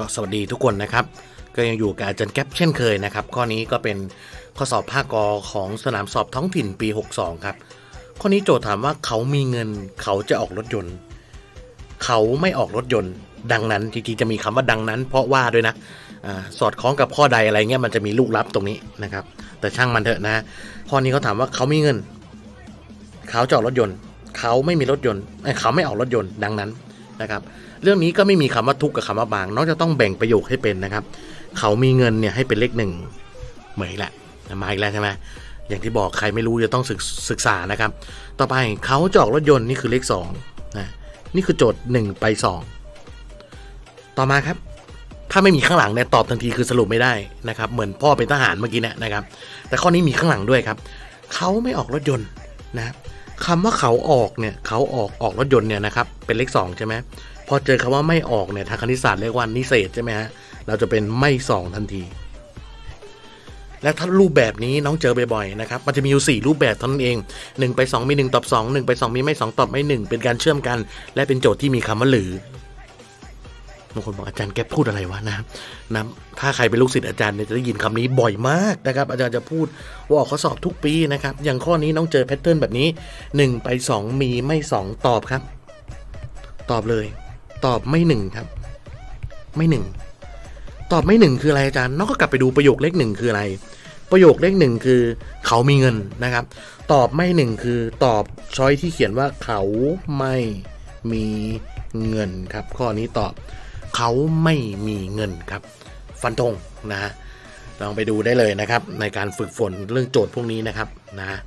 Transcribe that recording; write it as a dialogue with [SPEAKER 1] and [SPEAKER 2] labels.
[SPEAKER 1] ก็สวัสดีทุกคนนะครับ ก็ยังอยู่กับอาจารย์แก๊ปเช่นเคยนะครับ ข้อนี้ก็เป็นข้อสอบภาคกอของสนามสอบท้องถิ่นปี 62 ครับ ข้อนี้โจทย์ถามว่าเขามีเงินเขาจะออกรถยนต์ เขาไม่ออกรถยนต์ ดังนั้นจริงๆจะมีคำว่าดังนั้น เพราะว่าด้วยนะอสอดคล้องกับข้อใดอะไรเงี้ยมันจะมีลูกลับตรงนี้นะครับ แต่ช่างมันเถอะนะข้อนี้เขาถามว่าเขามีเงิน เขาจะออกรถยนต์ เขาไม่มีรถยนต์เขาไม่ออกรถยนต์ ดังนั้น นะครับ เรื่องนี้ก็ไม่มีคำว่าทุกข์กับคำว่าบาง น้องจะต้องแบ่งประโยคให้เป็นนะครับ เขามีเงินเนี่ยให้เป็นเลขหนึ่งเหมือนแหละมาอีกแล้วใช่ไหมอย่างที่บอกใครไม่รู้จะต้องศึกษานะครับ ต่อไปเขาจอกรถยนต์นี่คือเลขสองนะนี่คือโจทย์หนึ่งไปสองต่อมาครับ ถ้าไม่มีข้างหลังเนี่ยตอบทันทีคือสรุปไม่ได้นะครับ เหมือนพ่อเป็นทหารเมื่อกี้เนี่ยนะครับ แต่ข้อนี้มีข้างหลังด้วยครับ เขาไม่ออกรถยนต์นะครับ คำว่าเขาออกเนี่ยเขาออกออกรถยนต์เนี่ยนะครับเป็นเลขสองใช่ไหมพอเจอคำว่าไม่ออกเนี่ยทางคณิตศาสตร์เรียกว่านิเศษใช่ไหมฮะเราจะเป็นไม่สองทันที และถ้ารูปแบบนี้น้องเจอบ่อยๆนะครับมันจะมีอยู่ 4 รูปแบบเท่านั้นเอง 1 ไป 2 มี 1 ตอบ 2 1 ไป 2 มีไม่ 2 ตอบไม่ 1 เป็นการเชื่อมกัน และเป็นโจทย์ที่มีคำว่าหรือ บางคนบอกอาจารย์แกพูดอะไรวะนะนะถ้าใครเป็นลูกศิษย์อาจารย์เนี่ยจะได้ยินคำนี้บ่อยมากนะครับ อาจารย์จะพูดว่าออกข้อสอบทุกปีนะครับ อย่างข้อนี้น้องเจอแพทเทิร์นแบบนี้ 1 ไป 2 มีไม่ 2 ตอบครับ ตอบเลย ตอบไม่ 1 ครับ ไม่ 1 ตอบไม่หนึ่งคืออะไรอาจารย์ น้องก็กลับไปดูประโยคเลขหนึ่งคืออะไร ประโยคเลขหนึ่งคือ เขามีเงินนะครับ ตอบไม่หนึ่งคือตอบช้อยที่เขียนว่าเขาไม่มีเงินครับ ข้อนี้ตอบ เขาไม่มีเงินครับ ฟันธงนะฮะลองไปดูได้เลยนะครับ ในการฝึกฝนเรื่องโจทย์พวกนี้นะครับนะ